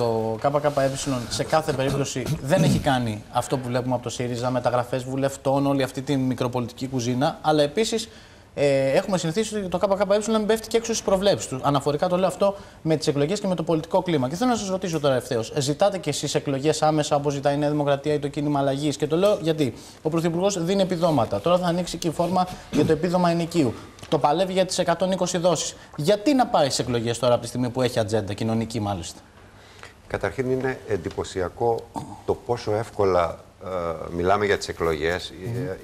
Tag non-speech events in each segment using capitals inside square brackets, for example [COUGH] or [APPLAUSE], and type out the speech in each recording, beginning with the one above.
το ΚΚΕ σε κάθε περίπτωση δεν έχει κάνει αυτό που βλέπουμε από το ΣΥΡΙΖΑ, μεταγραφές βουλευτών, όλη αυτή τη μικροπολιτική κουζίνα, αλλά επίσης ε, έχουμε συνηθίσει ότι το ΚΚΕ να μην πέφτει και έξω στις προβλέψεις του. Αναφορικά το λέω αυτό με τις εκλογές και με το πολιτικό κλίμα. Και θέλω να σας ρωτήσω τώρα ευθέως, ζητάτε και εσείς εκλογές άμεσα όπως ζητάει η Νέα Δημοκρατία ή το κίνημα αλλαγής; Και το λέω γιατί ο Πρωθυπουργός δίνει επιδόματα. Τώρα θα ανοίξει και η φόρμα για το επίδομα ενοικίου. Το παλεύει για τις 120 δόσεις. Γιατί να πάει σε εκλογές τώρα από τη στιγμή που έχει ατζέντα, κοινωνική μάλιστα; Καταρχήν είναι εντυπωσιακό το πόσο εύκολα ε, μιλάμε για τις εκλογές.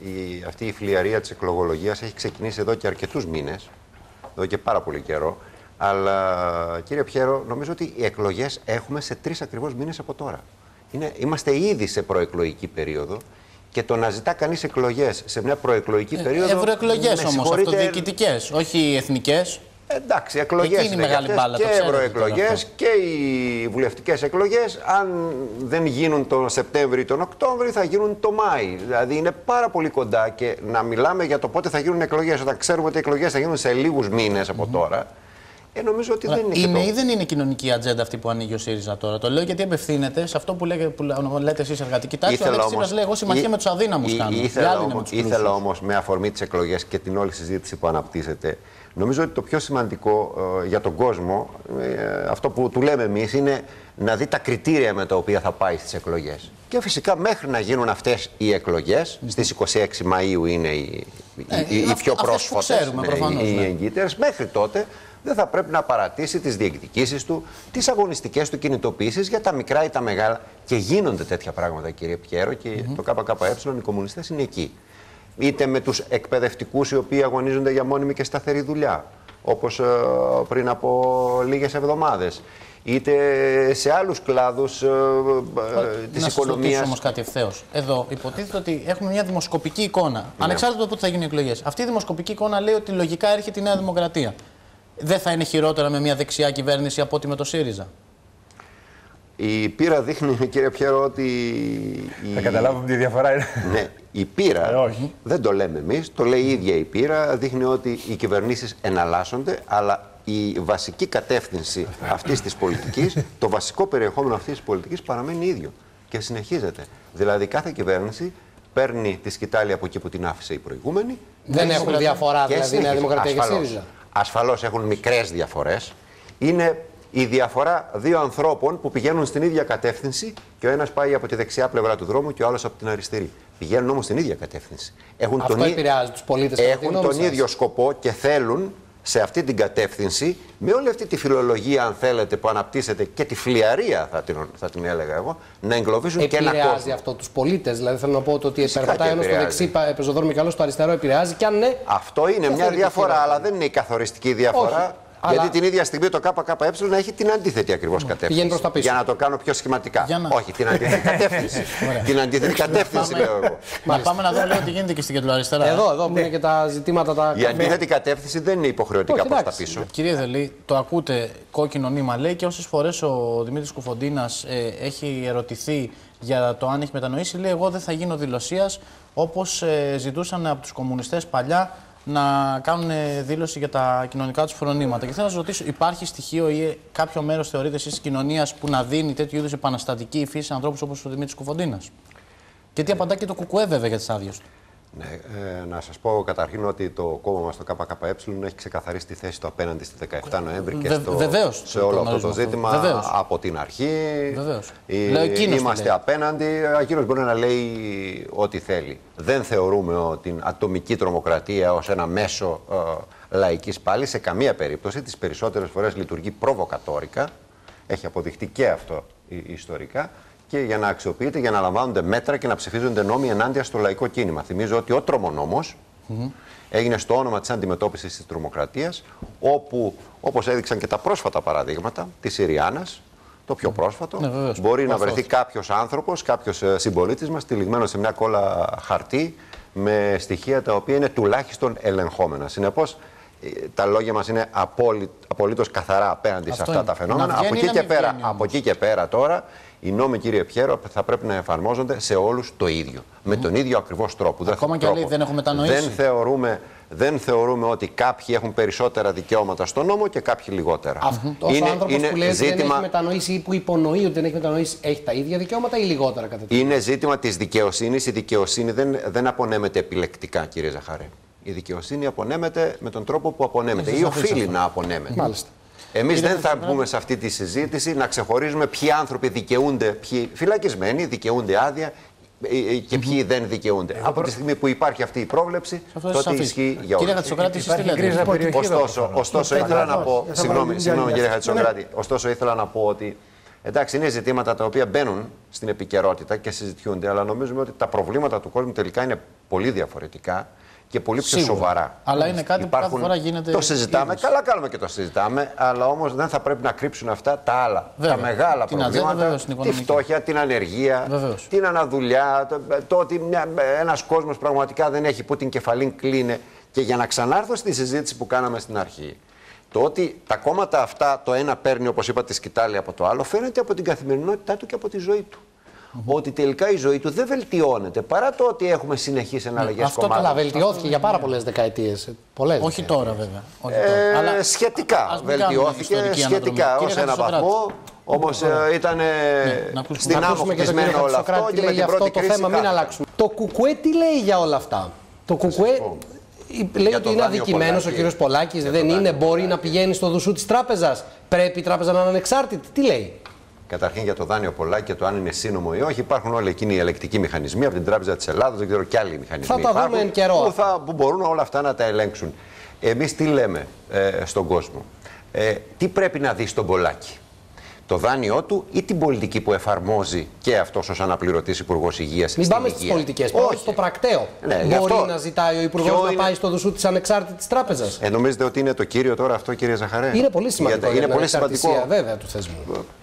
η, αυτή η φλιαρία της εκλογολογίας έχει ξεκινήσει εδώ και αρκετούς μήνες, εδώ και πάρα πολύ καιρό. Αλλά κύριε Πιέρο, νομίζω ότι οι εκλογές έχουμε σε τρεις ακριβώς μήνες από τώρα. Είναι, είμαστε ήδη σε προεκλογική περίοδο και το να ζητά κανείς εκλογές σε μια προεκλογική ε, περίοδο... Ευρωεκλογές όμως, αυτοδιοικητικές, όχι εθνικές. Εντάξει, εκλογές είναι μεγάλη μπάλα, και ευρωεκλογές και οι βουλευτικές εκλογές. Αν δεν γίνουν τον Σεπτέμβριο ή τον Οκτώβριο, θα γίνουν το Μάη. Δηλαδή είναι πάρα πολύ κοντά και να μιλάμε για το πότε θα γίνουν εκλογές, όταν ξέρουμε ότι οι εκλογές θα γίνουν σε λίγους μήνες από τώρα. Ε, νομίζω ότι δεν είναι. Είναι ή δεν είναι κοινωνική ατζέντα αυτή που ανοίγει ο ΣΥΡΙΖΑ τώρα. Το λέω γιατί απευθύνεται σε αυτό που, λέτε, που λέτε εσείς εργατική τάξη. Ο Αλέξης λέει: Εγώ συμμαχία με τους αδύναμους κάνω. Ήθελα όμω με αφορμή τις εκλογές και την όλη συζήτηση που αναπτύσσεται Νομίζω ότι το πιο σημαντικό ε, για τον κόσμο, ε, αυτό που του λέμε εμείς, είναι να δει τα κριτήρια με τα οποία θα πάει στις εκλογές. Και φυσικά μέχρι να γίνουν αυτές οι εκλογές, mm. στις 26 Μαΐου είναι οι, ε, οι, οι πιο πρόσφατες, ναι, οι ναι. εγκύτερες, μέχρι τότε δεν θα πρέπει να παρατήσει τις διεκδικήσεις του, τις αγωνιστικές του κινητοποιήσεις για τα μικρά ή τα μεγάλα. Και γίνονται τέτοια πράγματα κύριε Πιέρο και mm -hmm. το ΚΚΕ, οι κομμουνιστές είναι εκεί είτε με τους εκπαιδευτικούς οι οποίοι αγωνίζονται για μόνιμη και σταθερή δουλειά, όπως ε, πριν από λίγες εβδομάδες είτε σε άλλους κλάδους ε, ε, της να οικονομίας. Να όμως κάτι ευθέως. Εδώ υποτίθεται ότι έχουμε μια δημοσκοπική εικόνα, ναι. ανεξάρτητα από πότε θα γίνουν οι εκλογές. Αυτή η δημοσκοπική εικόνα λέει ότι λογικά έρχεται η Νέα Δημοκρατία. Δεν θα είναι χειρότερα με μια δεξιά κυβέρνηση από ότι με το ΣΥΡΙΖΑ. Η πείρα δείχνει, κύριε Πιέρο, ότι. Θα καταλάβουμε τη διαφορά είναι. Ναι, η πείρα, ε, δεν το λέμε εμείς, το λέει η ίδια η πείρα, δείχνει ότι οι κυβερνήσεις εναλλάσσονται, αλλά η βασική κατεύθυνση αυτής της πολιτικής, το βασικό περιεχόμενο αυτής της πολιτικής παραμένει ίδιο και συνεχίζεται. Δηλαδή, κάθε κυβέρνηση παίρνει τη σκητάλη από εκεί που την άφησε η προηγούμενη. Δεν έχουν διαφορά, δηλαδή, η Νέα Δημοκρατία και ΣΥΡΙΖΑ. Ασφαλώς έχουν μικρές διαφορές. Είναι η διαφορά δύο ανθρώπων που πηγαίνουν στην ίδια κατεύθυνση και ο ένας πάει από τη δεξιά πλευρά του δρόμου και ο άλλος από την αριστερή. Πηγαίνουν όμως στην ίδια κατεύθυνση. Έχουν Αυτό τον, επηρεάζει τους πολίτες Έχουν τον ίδιο σκοπό και θέλουν σε αυτή την κατεύθυνση, με όλη αυτή τη φιλολογία, αν θέλετε, που αναπτύσσεται και τη φλιαρία, θα την, θα την έλεγα εγώ, να εγκλωβίσουν και ένα κόσμο. Επηρεάζει αυτό τους πολίτες. Δηλαδή, θέλω να πω ότι περπατάει ένα στο δεξί πεζοδρόμιο και άλλο στο αριστερό επηρεάζει. Και αν ναι. Αυτό είναι μια διαφορά, αλλά δεν είναι η καθοριστική διαφορά. Γιατί την ίδια στιγμή το ΚΚΕ έχει την αντίθετη ακριβώς κατεύθυνση. Προς τα πίσω. Για να το κάνω πιο σχηματικά. Όχι, την αντίθετη [LAUGHS] κατεύθυνση. την αντίθετη κατεύθυνση, λέω εγώ. Μα πάμε να δούμε τι γίνεται και στην κεντροαριστερά. Εδώ, εδώ που είναι και τα ζητήματα τα. Η αντίθετη κατεύθυνση δεν είναι υποχρεωτικά προς τα πίσω. Κύριε Δελή, το ακούτε κόκκινο νήμα. Λέει και όσες φορές ο Δημήτρης Κουφοντίνας ε, έχει ερωτηθεί για το αν έχει μετανοήσει, λέει: Εγώ δεν θα γίνω δηλωσίας όπως ε, ζητούσαν από τους κομμουνιστές παλιά να κάνουν δήλωση για τα κοινωνικά τους φρονήματα. Και θέλω να σας ρωτήσω, υπάρχει στοιχείο ή κάποιο μέρος θεωρείτε εσείς της κοινωνίας που να δίνει τέτοιου είδους επαναστατική υφή σε ανθρώπους όπως ο Δημήτρης Κουφοντίνας; Και τι απαντά και το Κουκουέ, βέβαια, για τις άδειες του. Ναι, ε, να σας πω καταρχήν ότι το κόμμα μας, το ΚΚΕ, έχει ξεκαθαρίσει τη θέση του απέναντι στη 17 Νοέμβρη και στο, Βεβαίως, σε όλο αυτό το ζήτημα Βεβαίως. από την αρχή. Βεβαίως. Είμαστε απέναντι. Εκείνο μπορεί να λέει ό,τι θέλει. Δεν θεωρούμε την ατομική τρομοκρατία ως ένα μέσο ε, λαϊκής πάλι σε καμία περίπτωση. Τις περισσότερες φορές λειτουργεί προβοκατόρικα. Έχει αποδειχτεί και αυτό ιστορικά και για να αξιοποιείται, για να λαμβάνονται μέτρα και να ψηφίζονται νόμοι ενάντια στο λαϊκό κίνημα. Θυμίζω ότι ο τρομονόμος mm -hmm. έγινε στο όνομα της αντιμετώπισης της τρομοκρατίας, όπου, όπως έδειξαν και τα πρόσφατα παραδείγματα της Συριάνας, το πιο πρόσφατο, ναι, μπορεί να βρεθεί κάποιος άνθρωπος, κάποιος ε, συμπολίτης μας, τυλιγμένος σε μια κόλλα χαρτί, με στοιχεία τα οποία είναι τουλάχιστον ελεγχόμενα. Συνεπώς, ε, τα λόγια μας είναι απόλυτο καθαρά απέναντι σε αυτά τα φαινόμενα. Από εκεί, και πέρα, από εκεί και πέρα τώρα Οι νόμοι, κύριε Πιέρο, θα πρέπει να εφαρμόζονται σε όλους το ίδιο. Με τον ίδιο ακριβώς τρόπο. Ακόμα και λέει δεν έχουμε μετανοήσει. Δεν θεωρούμε, δεν θεωρούμε ότι κάποιοι έχουν περισσότερα δικαιώματα στον νόμο και κάποιοι λιγότερα. Αυτό ο άνθρωπος που λέει ότι δεν έχει μετανοήσει ή που υπονοεί ότι δεν έχει μετανοήσει, έχει τα ίδια δικαιώματα ή λιγότερα κατά τη Είναι ζήτημα της δικαιοσύνης. Η δικαιοσύνη δεν, δεν απονέμεται επιλεκτικά, κύριε Ζαχαρέ. Η δικαιοσύνη απονέμεται με τον τρόπο που απονέμεται ή οφείλει να απονέμεται. Μάλιστα. Εμείς δεν θα μπούμε σε αυτή τη συζήτηση να ξεχωρίζουμε ποιοι άνθρωποι δικαιούνται, ποιοι φυλακισμένοι δικαιούνται άδεια ε, ε, και ποιοι δεν δικαιούνται. Από τη στιγμή που υπάρχει αυτή η πρόβλεψη, τότε ισχύει για όλους. Κύριε Χατσοκράτη, εσεί Ωστόσο, ωστόσο ήθελα να πω. Συγγνώμη, συγγνώμη κύριε Χατσοκράτη. Ωστόσο, ήθελα να πω ότι Εντάξει, είναι ζητήματα τα οποία μπαίνουν στην επικαιρότητα και συζητιούνται, αλλά νομίζουμε ότι τα προβλήματα του κόσμου τελικά είναι πολύ διαφορετικά και πολύ πιο Σίγουρα. σοβαρά. Αλλά είναι κάτι που κάθε φορά γίνεται Το συζητάμε, είδηση. καλά κάνουμε και το συζητάμε, αλλά όμως δεν θα πρέπει να κρύψουν αυτά τα άλλα. Βέβαια. Τα μεγάλα Την ατζέντα, προβλήματα, βεβαίως, την τη οικονομική. φτώχεια, την ανεργία, Βεβαίως. την αναδουλειά, το, το ότι ένας κόσμος πραγματικά δεν έχει που την κεφαλήν κλείνε. Και για να ξανάρθω στη συζήτηση που κάναμε στην αρχή, το ότι τα κόμματα αυτά το ένα παίρνει, όπως είπα, τη σκητάλη από το άλλο, φαίνεται από την καθημερινότητά του και από τη ζωή του. Ότι τελικά η ζωή του δεν βελτιώνεται παρά το ότι έχουμε συνεχείς εναλλαγές αυτό κομμάτων. Αλλά βελτιώθηκε για πάρα πολλές δεκαετίες. Πολλές Όχι τώρα βέβαια. Όχι Ε, τώρα. Αλλά σχετικά ας μην κάνουμε βελτιώθηκε, ιστορική σχετικά αναδρομή. ω Κύριε ένα Χατζησοκράτη. βαθμό. Όμως ήταν να ακούσουμε. στην Να άμμο ακούσουμε και τον χτισμένο κύριο όλο αυτό Χατζησοκράτη τι και με λέει για την αυτό πρώτη το κρίση θέμα. Μην κάτι. αλλάξουμε. Το κουκουέ τι λέει για όλα αυτά; Το κουκουέ λέει Για ότι το είναι δάνειο αδικημένος ο Πολάκη. κύριος Πολάκης. Για το Δεν είναι, δάνειο μπορεί Πολάκη. να πηγαίνει στο δουσού της τράπεζας. Πρέπει η τράπεζα να είναι ανεξάρτητη. Τι λέει; Καταρχήν για το δάνειο πολλά και το αν είναι σύνομο ή όχι, υπάρχουν όλοι εκείνοι οι ελεκτικοί μηχανισμοί από την Τράπεζα της Ελλάδα, δεν ξέρω και άλλοι μηχανισμοί. Θα τα δούμε υπάρχουν, εν καιρό Που, αυτά. θα, που μπορούν όλα αυτά να τα ελέγξουν. Εμείς τι λέμε ε, στον κόσμο, ε, τι πρέπει να δεις στον Πολάκη; Το δάνειό του ή την πολιτική που εφαρμόζει και αυτός ως αναπληρωτής Υπουργός Υγείας. Μην πάμε στις πολιτικές. Πάμε στο πρακτέο. Ναι, γι' μπορεί αυτό. να ζητάει ο Υπουργός Ποιο να είναι- πάει στο δουσού της ανεξάρτητης τράπεζας; Ε, νομίζετε ότι είναι το κύριο τώρα αυτό, κύριε Ζαχαρέ. Είναι πολύ σημαντικό. Γιατί- για Είναι την πολύ ανεξαρτησία, σημαντικό. βέβαια του θεσμού.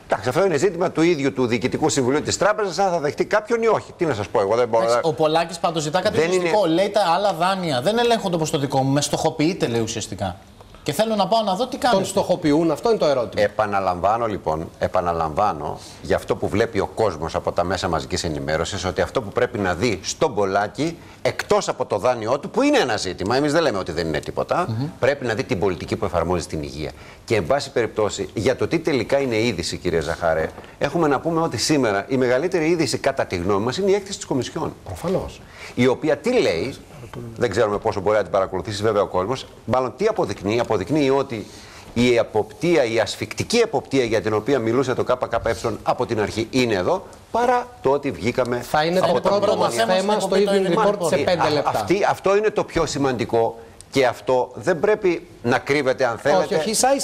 Εντάξει, αυτό είναι ζήτημα του ίδιου του Διοικητικού Συμβουλίου της Τράπεζας, αν θα δεχτεί κάποιον ή όχι. Τι να σας πω, εγώ δεν μπορώ. Εντάξει, να- Ο Πολάκης πάντως ζητά κάτι Δεν ουσιαστικό. είναι- Λέει τα άλλα δάνεια δεν ελέγχονται όπως το δικό μου. Με στοχοποιείται, λέει ουσιαστικά. Και θέλω να πάω να δω τι Τον κάνει. στοχοποιούν, αυτό είναι το ερώτημα. Επαναλαμβάνω λοιπόν, επαναλαμβάνω για αυτό που βλέπει ο κόσμος από τα μέσα μαζικής ενημέρωσης, ότι αυτό που πρέπει να δει στον Πολάκη, εκτός από το δάνειό του, που είναι ένα ζήτημα, εμείς δεν λέμε ότι δεν είναι τίποτα, πρέπει να δει την πολιτική που εφαρμόζει στην υγεία. Και εν πάση περιπτώσει, για το τι τελικά είναι είδηση, κύριε Ζαχαρέ, έχουμε να πούμε ότι σήμερα η μεγαλύτερη είδηση, κατά τη γνώμη μας, είναι η έκθεση της Κομισιόν. Προφανώς. Η οποία τι λέει, δεν ξέρουμε πόσο μπορεί να την παρακολουθήσει βέβαια ο κόσμος, μάλλον τι αποδεικνύει, αποδεικνύει ότι η εποπτεία, η ασφικτική εποπτεία για την οποία μιλούσε το ΚΚΕ από την αρχή είναι εδώ, παρά το ότι βγήκαμε Θα είναι από το τα πρώτο πρώτο μας μνημόνια. θέμα θέμα στην στο εκπομπή evening το report Evening σε Report. πέντε Α- λεπτά. αυτή- αυτό είναι το πιο σημαντικό και αυτό δεν πρέπει να κρύβεται αν θέλετε. όχι, ίσα-ίσα